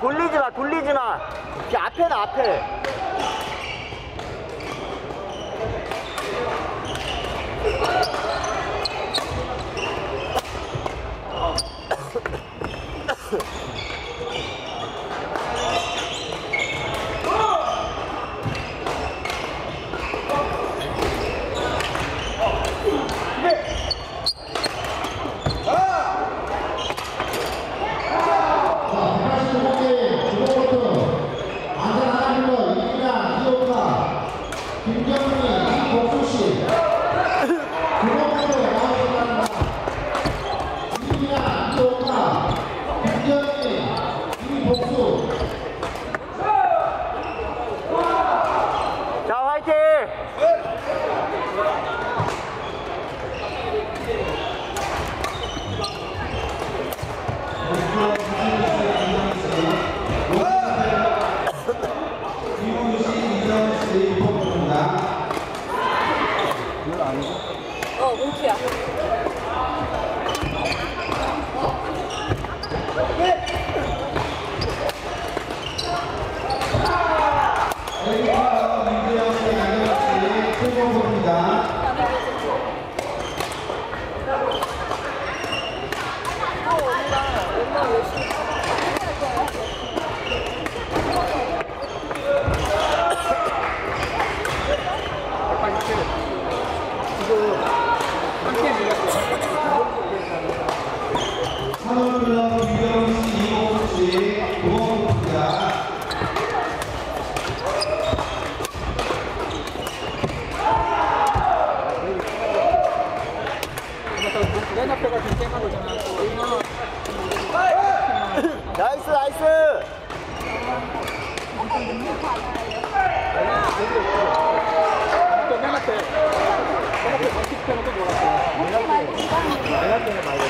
돌리지 마 돌리지 마. 앞에 나 앞에 맨 앞에 가서 게임하고 있잖아. 나이스 나이스 바퀴 펴놓고 놀았어. 맨 앞에는 말고.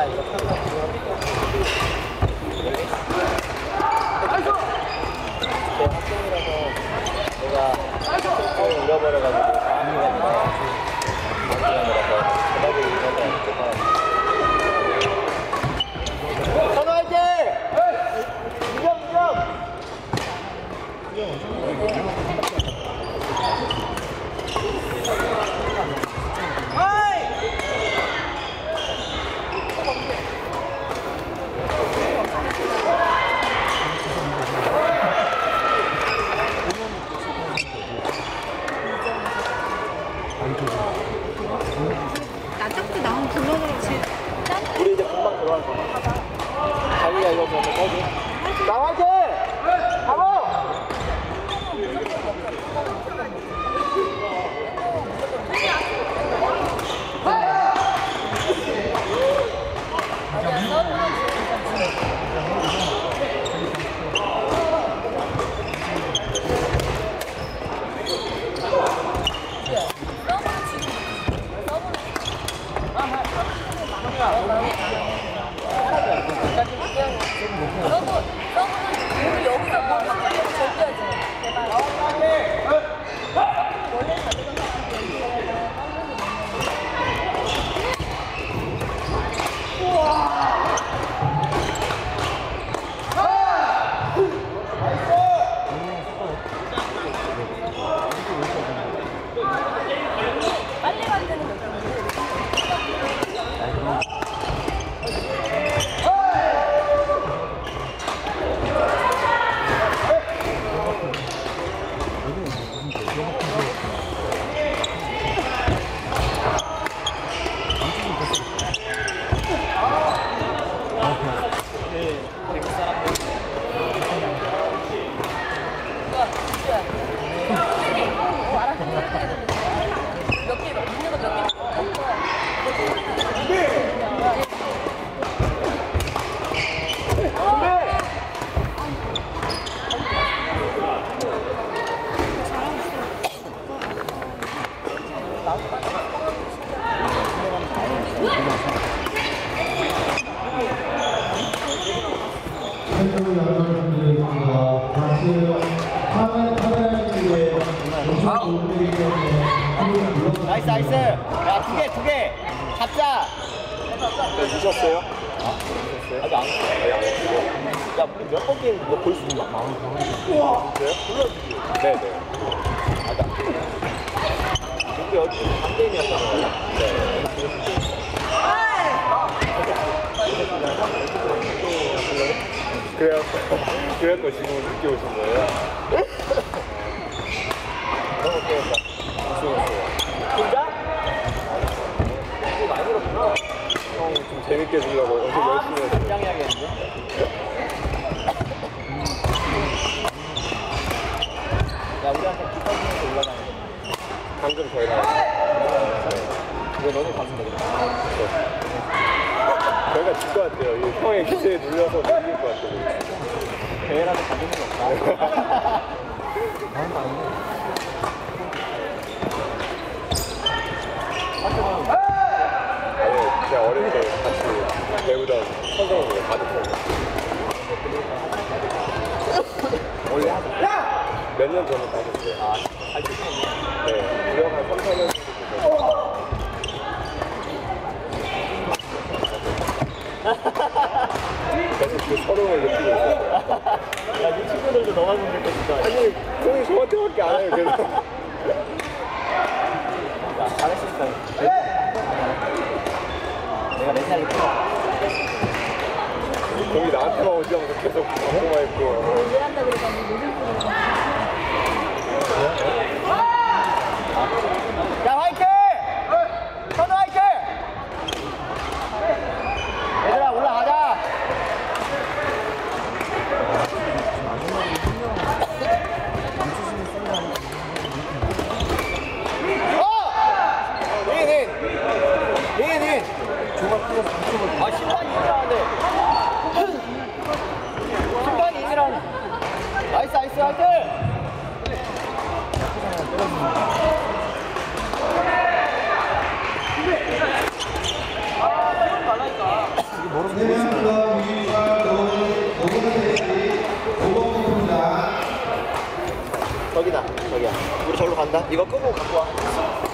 내가 을 잃어버려가지고 마음이 아니라 대박을 잃어버렸어. 선호 화이팅! 인정 인정! 나쪽도 나온 블로그를 지금 짠 우리 이제 금방 들어갈 거야. 자기가 이거 좀 꺼줘. 나 화이팅! 가보! 너무 너무 우리 여기서 뭐 바꾸려고 절대하지 마. 제발. 빨리 갈 때는 몇 분? 몇 개, 있는 거몇 개? 팬들 여러분 드리겠습니다. 다시 카메라 카메라에 엄청 좋은 분이기 때문에 한번 불러 나이스 나이스. 야 두 개 두 개. 잡자. 드셨어요? 아, 아직 안 드셨어요? 야, 우리 몇 번 게임 볼수 있나? 우와. 그래요? 불러주지. 네네. 아까. 그게 어디 한 게임이었던 거예요? 네. 그래서 지금 늦게 오신 거예요? 너무 깨웠다. 진짜? 많이 들었구나. 형 좀 재밌게 해주려고 엄청 열심히 해서. 긴장해야겠는데? 야, 우리한테 기뻐지면서 올라가는 거. 방금 저희가. 이거 너네 가슴 되겠다. 저희가 질 것 같아요. 이 형의 기세에 눌려서 이길 것 같아요. 대회라도 가는 게 없다. 아니, 제가 어릴 때 같이 배우던 원래 하자. 몇년 전에 가셨어요. 아, 잘 치네. 네. 무려 한 3, 4년 정도 계속 그 서러움을 느끼고 있어요. 야, 네 친구들도 너만 공격했어. 아니, 공이 저한테밖에 안 해요. 그래서. 야, 잘했으니까. 내가 내 살이 크다. 공이 계속 방송만 있고. 일한다 그래가지고. 노래 부르는 야, 화이팅! 현우 화이팅! 얘들아, 올라가자! 어! in, in! in, in! 아, 심판이 in이라는데. 심판이 in이라는. Nice, nice, 화이팅! 세명과 위와 노을 노을 대시 5번 부입니다 저기다, 저기야. 우리 절로 간다. 이거 끄고 갖고 와.